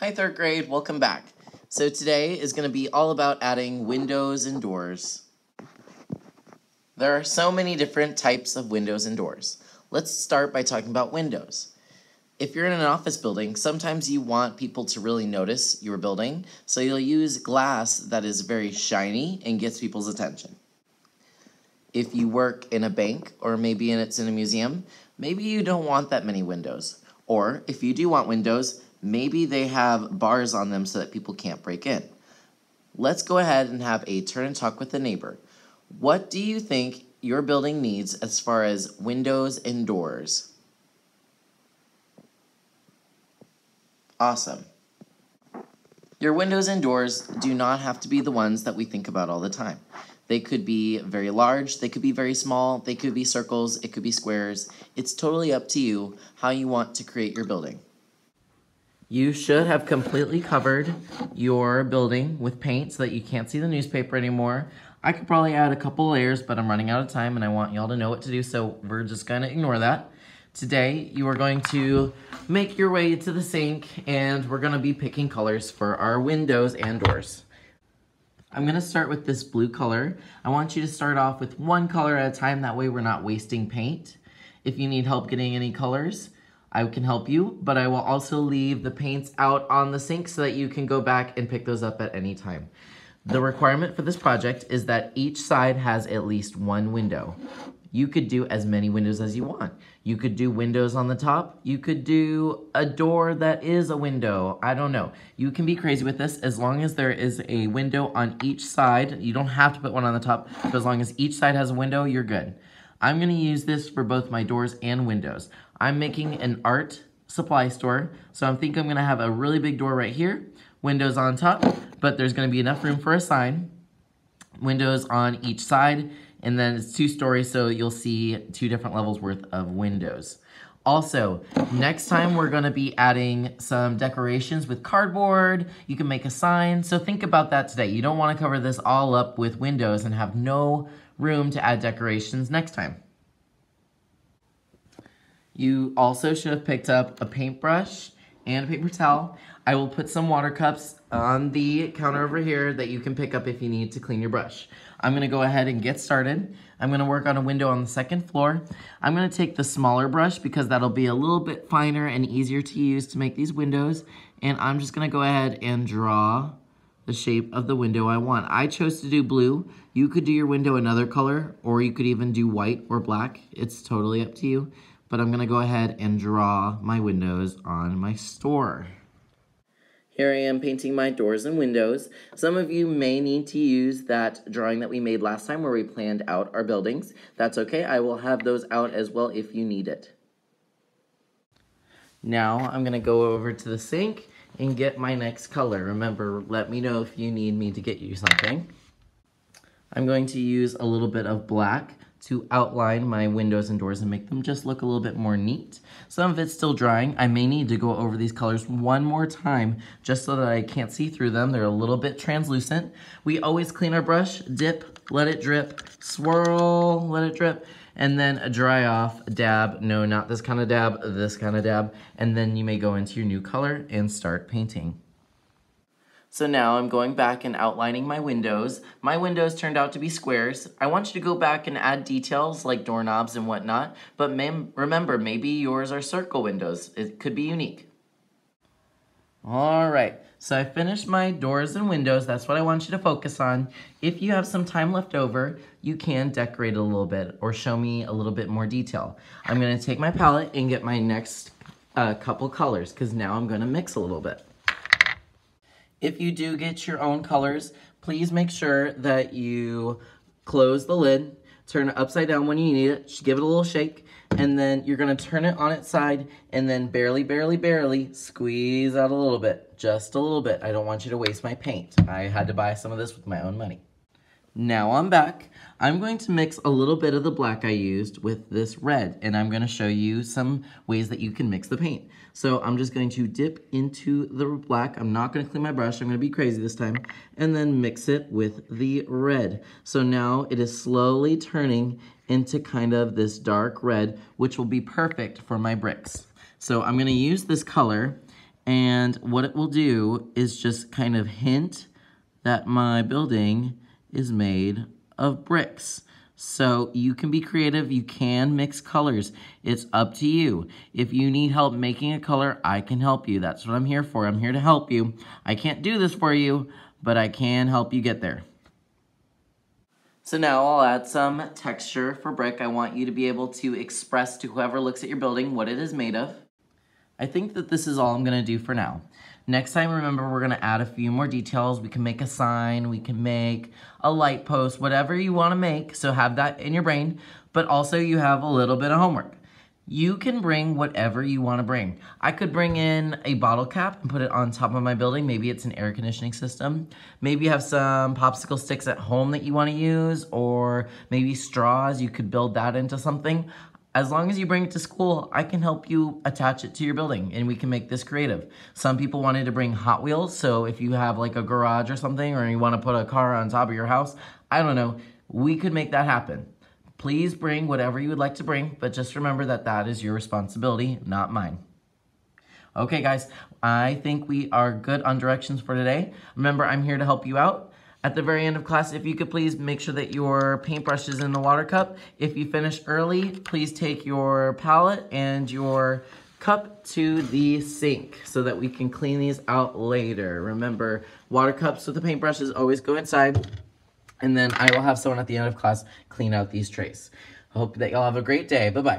Hi third grade, welcome back. So today is going to be all about adding windows and doors. There are so many different types of windows and doors. Let's start by talking about windows. If you're in an office building, sometimes you want people to really notice your building, so you'll use glass that is very shiny and gets people's attention. If you work in a bank or maybe it's in a museum, maybe you don't want that many windows. Or if you do want windows, maybe they have bars on them so that people can't break in. Let's go ahead and have a turn and talk with the neighbor. What do you think your building needs as far as windows and doors? Awesome. Your windows and doors do not have to be the ones that we think about all the time. They could be very large, they could be very small, they could be circles, it could be squares. It's totally up to you how you want to create your building. You should have completely covered your building with paint so that you can't see the newspaper anymore. I could probably add a couple layers, but I'm running out of time and I want y'all to know what to do, so we're just gonna ignore that. Today, you are going to make your way to the sink and we're gonna be picking colors for our windows and doors. I'm gonna start with this blue color. I want you to start off with one color at a time, that way we're not wasting paint. If you need help getting any colors, I can help you, but I will also leave the paints out on the sink so that you can go back and pick those up at any time. The requirement for this project is that each side has at least one window you could do as many windows as you want. You could do windows on the top. You could do a door that is a window. I don't know. You can be crazy with this as long as there is a window on each side. You don't have to put one on the top, but as long as each side has a window, you're good. I'm gonna use this for both my doors and windows. I'm making an art supply store, so I think I'm gonna have a really big door right here, windows on top, but there's gonna be enough room for a sign, windows on each side, and then it's two stories, so you'll see two different levels worth of windows. Also, next time we're gonna be adding some decorations with cardboard. You can make a sign, so think about that today. You don't wanna cover this all up with windows and have no room to add decorations next time. You also should have picked up a paintbrush and a paper towel. I will put some water cups on the counter over here that you can pick up if you need to clean your brush. I'm gonna go ahead and get started. I'm gonna work on a window on the second floor. I'm gonna take the smaller brush because that'll be a little bit finer and easier to use to make these windows. And I'm just gonna go ahead and draw the shape of the window I want. I chose to do blue. You could do your window another color, or you could even do white or black. It's totally up to you. But I'm gonna go ahead and draw my windows on my store. Here I am painting my doors and windows. Some of you may need to use that drawing that we made last time where we planned out our buildings. That's okay, I will have those out as well if you need it. Now I'm gonna go over to the sink and get my next color. Remember, let me know if you need me to get you something. I'm going to use a little bit of black to outline my windows and doors and make them just look a little bit more neat. Some of it's still drying. I may need to go over these colors one more time just so that I can't see through them. They're a little bit translucent. We always clean our brush, dip, let it drip, swirl, let it drip, and then dry off, dab, no, not this kind of dab, this kind of dab, and then you may go into your new color and start painting. So now I'm going back and outlining my windows. My windows turned out to be squares. I want you to go back and add details like doorknobs and whatnot, but remember, maybe yours are circle windows. It could be unique. All right, so I finished my doors and windows. That's what I want you to focus on. If you have some time left over, you can decorate a little bit or show me a little bit more detail. I'm gonna take my palette and get my next uh, couple colors because now I'm gonna mix a little bit. If you do get your own colors, please make sure that you close the lid, turn it upside down when you need it, give it a little shake, and then you're gonna turn it on its side and then barely, barely, barely squeeze out a little bit, just a little bit. I don't want you to waste my paint. I had to buy some of this with my own money. Now I'm back. I'm going to mix a little bit of the black I used with this red, and I'm gonna show you some ways that you can mix the paint. So I'm just going to dip into the black. I'm not gonna clean my brush, I'm gonna be crazy this time, and then mix it with the red. So now it is slowly turning into kind of this dark red, which will be perfect for my bricks. So I'm gonna use this color And what it will do is just kind of hint that my building is made of bricks. So you can be creative, you can mix colors. It's up to you. If you need help making a color, I can help you. That's what I'm here for. I'm here to help you. I can't do this for you, but I can help you get there. So now I'll add some texture for brick. I want you to be able to express to whoever looks at your building what it is made of. I think that this is all I'm gonna do for now. Next time, remember, we're gonna add a few more details. We can make a sign, we can make a light post, whatever you wanna make, so have that in your brain, but also you have a little bit of homework. You can bring whatever you wanna bring. I could bring in a bottle cap and put it on top of my building. Maybe it's an air conditioning system. Maybe you have some popsicle sticks at home that you wanna use, or maybe straws, you could build that into something. As long as you bring it to school, I can help you attach it to your building and we can make this creative. Some people wanted to bring Hot Wheels, so if you have like a garage or something or you want to put a car on top of your house, I don't know, we could make that happen. Please bring whatever you would like to bring, but just remember that that is your responsibility, not mine. Okay guys, I think we are good on directions for today. Remember, I'm here to help you out. At the very end of class, if you could please make sure that your paintbrush is in the water cup. If you finish early, please take your palette and your cup to the sink so that we can clean these out later. Remember, water cups with the paintbrushes always go inside. And then I will have someone at the end of class clean out these trays. Hope that y'all have a great day. Bye-bye.